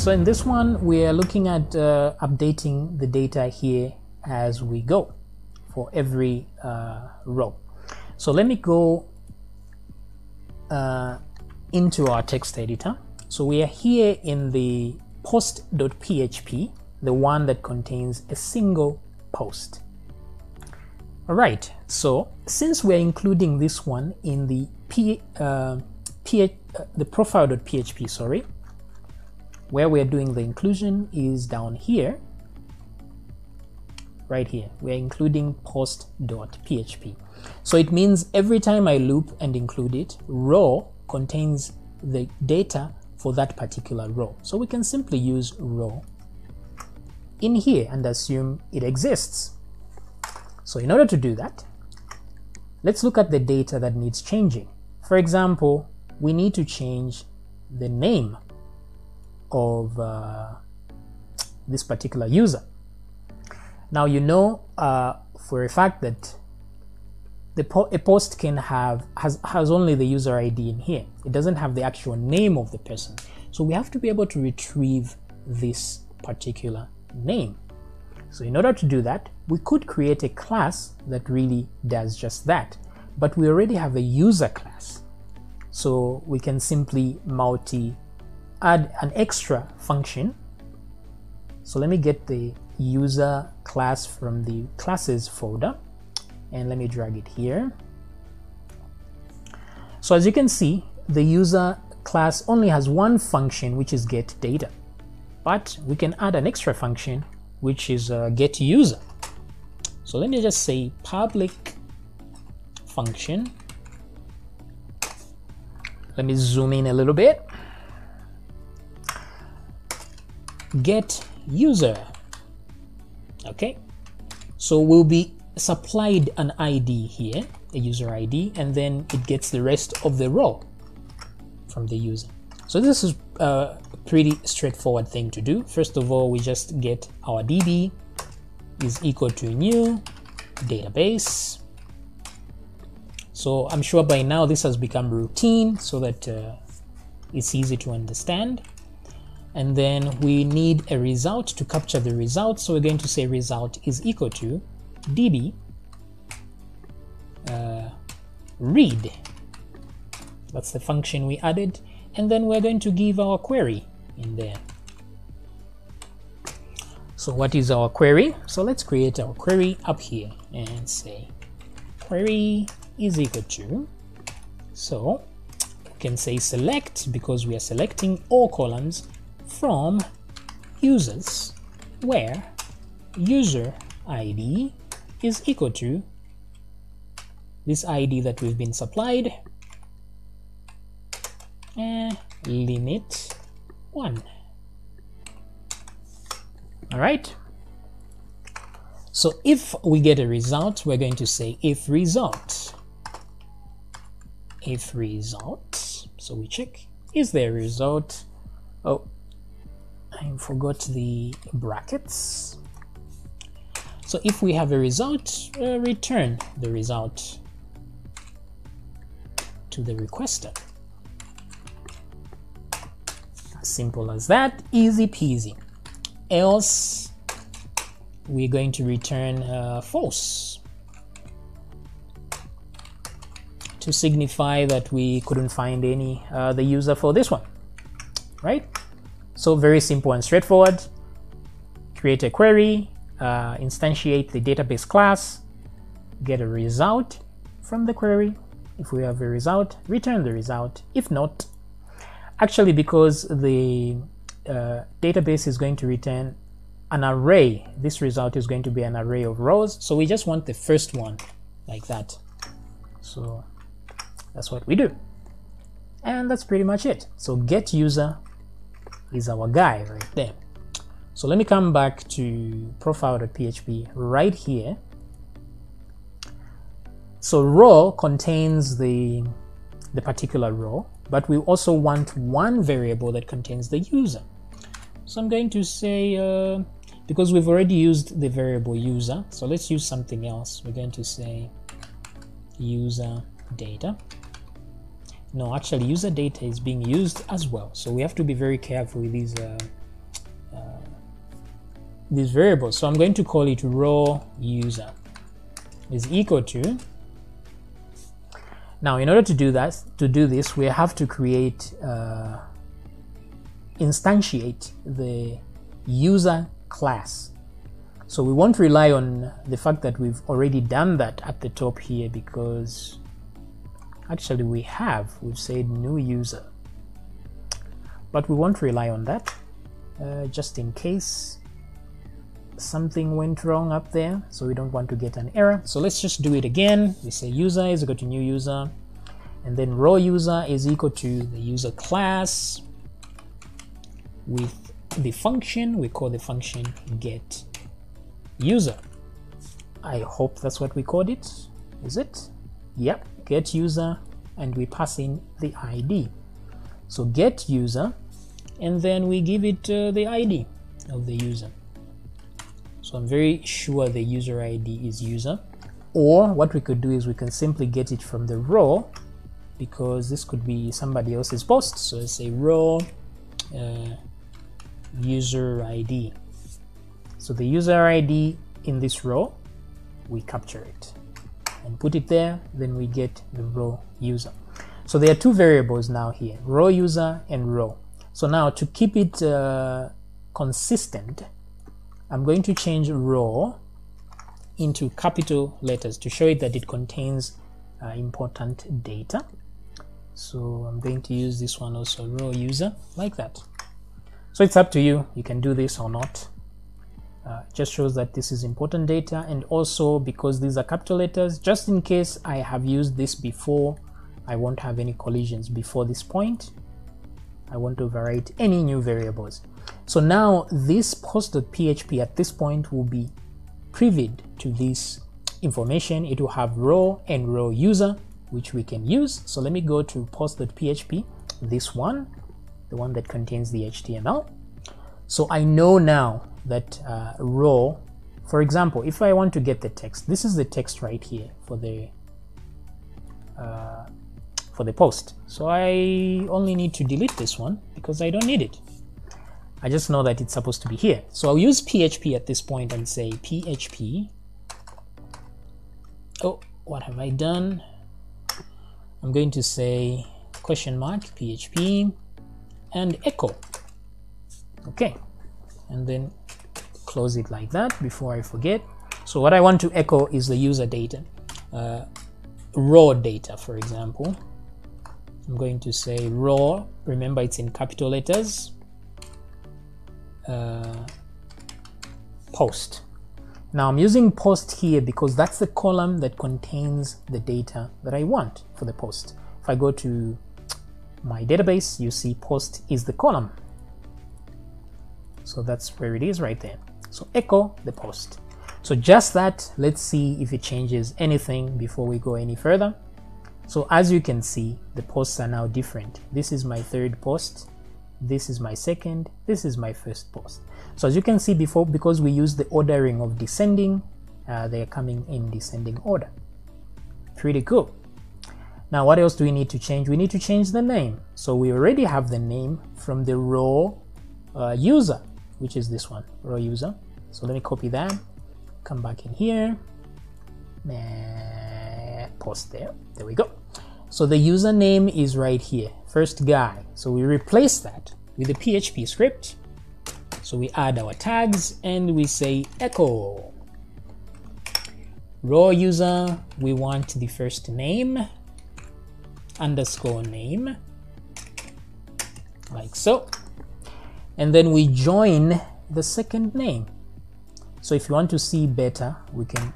so in this one, we are looking at uh, updating the data here as we go for every uh, row. So let me go uh, into our text editor. So we are here in the post.php, the one that contains a single post. All right, so since we're including this one in the P, uh, P, uh, the profile.php, sorry, where we're doing the inclusion is down here, right here. We're including post.php. So it means every time I loop and include it, row contains the data for that particular row. So we can simply use row in here and assume it exists. So in order to do that, let's look at the data that needs changing. For example, we need to change the name of uh, this particular user. Now you know uh, for a fact that the po a post can have has, has only the user ID in here. It doesn't have the actual name of the person. So we have to be able to retrieve this particular name. So in order to do that, we could create a class that really does just that. But we already have a user class. So we can simply multi add an extra function. So let me get the user class from the classes folder and let me drag it here. So as you can see, the user class only has one function which is get data, but we can add an extra function which is uh, get user. So let me just say public function. Let me zoom in a little bit. Get user. Okay, so we'll be supplied an ID here, a user ID, and then it gets the rest of the row from the user. So this is a pretty straightforward thing to do. First of all, we just get our DB is equal to new database. So I'm sure by now this has become routine so that uh, it's easy to understand. And then we need a result to capture the result. So we're going to say result is equal to db uh, read. That's the function we added. And then we're going to give our query in there. So what is our query? So let's create our query up here and say query is equal to. So we can say select because we are selecting all columns from users where user ID is equal to this ID that we've been supplied and limit 1. Alright, so if we get a result, we're going to say if result. If result, so we check, is there a result? Oh, I forgot the brackets. So if we have a result, uh, return the result to the requester. Simple as that, easy peasy. Else, we're going to return uh, false to signify that we couldn't find any uh, the user for this one, right? So very simple and straightforward. Create a query, uh, instantiate the database class, get a result from the query. If we have a result, return the result. If not, actually because the uh, database is going to return an array, this result is going to be an array of rows. So we just want the first one like that. So that's what we do. And that's pretty much it. So get user is our guy right there. So let me come back to profile.php right here. So row contains the, the particular row, but we also want one variable that contains the user. So I'm going to say, uh, because we've already used the variable user, so let's use something else. We're going to say user data. No, actually user data is being used as well. So we have to be very careful with these uh, these variables. So I'm going to call it raw user is equal to. Now, in order to do that, to do this, we have to create, uh, instantiate the user class. So we won't rely on the fact that we've already done that at the top here because actually we have, we've said new user. But we won't rely on that uh, just in case something went wrong up there so we don't want to get an error. So let's just do it again. We say user is equal to new user and then raw user is equal to the user class with the function we call the function get user. I hope that's what we called it. Is it? Yep get user and we pass in the ID so get user and then we give it uh, the ID of the user so I'm very sure the user ID is user. Or what we could do is we can simply get it from the row because this could be somebody else's post. So let's say raw uh, user ID. So the user ID in this row, we capture it and put it there, then we get the raw user. So there are two variables now here, raw user and raw. So now to keep it uh, consistent, I'm going to change raw into capital letters to show it that it contains uh, important data. So I'm going to use this one also raw user like that. So it's up to you. You can do this or not. Uh, just shows that this is important data and also because these are capital letters just in case I have used this before I won't have any collisions before this point I want to overwrite any new variables so now this post.php at this point will be privy to this information. It will have raw and raw user, which we can use. So let me go to post.php, this one, the one that contains the HTML. So I know now that uh, raw, for example, if I want to get the text, this is the text right here for the uh, for the post. So I only need to delete this one because I don't need it. I just know that it's supposed to be here. So I'll use PHP at this point and say PHP. Oh, what have I done? I'm going to say question mark PHP and echo. Okay, and then close it like that before I forget. So what I want to echo is the user data, uh, raw data, for example. I'm going to say raw, remember it's in capital letters, uh, post. Now I'm using post here because that's the column that contains the data that I want for the post. If I go to my database, you see post is the column. So that's where it is right there. So echo the post. So just that, let's see if it changes anything before we go any further. So as you can see, the posts are now different. This is my third post. This is my second. This is my first post. So as you can see before because we use the ordering of descending uh, they're coming in descending order. Pretty cool. Now what else do we need to change? We need to change the name. So we already have the name from the raw uh, user which is this one raw user so let me copy that come back in here post there there we go so the username is right here, first guy. So we replace that with the PHP script. So we add our tags and we say echo. Raw user, we want the first name, underscore name, like so. And then we join the second name. So if you want to see better, we can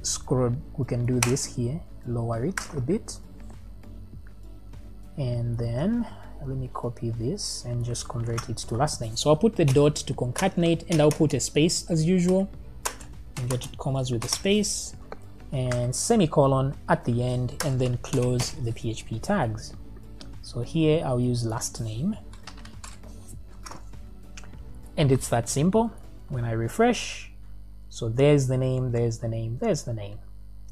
scroll, we can do this here, lower it a bit. And then let me copy this and just convert it to last name. So i'll put the dot to concatenate and i'll put a space as usual. Inverted commas with a space and semicolon at the end and then close the php tags. So here i'll use last name and it's that simple when i refresh so there's the name there's the name there's the name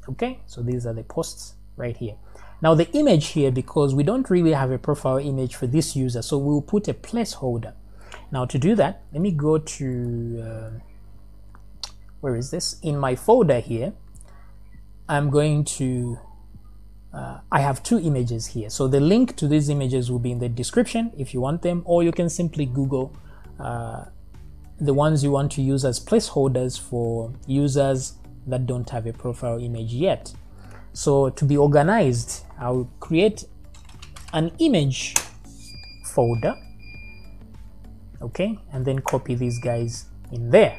okay so these are the posts right here now the image here, because we don't really have a profile image for this user, so we'll put a placeholder. Now to do that, let me go to uh, where is this? In my folder here, I'm going to, uh, I have two images here. So the link to these images will be in the description if you want them, or you can simply Google uh, the ones you want to use as placeholders for users that don't have a profile image yet. So to be organized, I'll create an image folder, okay, and then copy these guys in there,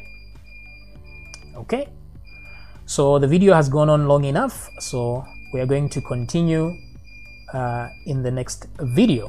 okay. So the video has gone on long enough, so we are going to continue uh, in the next video.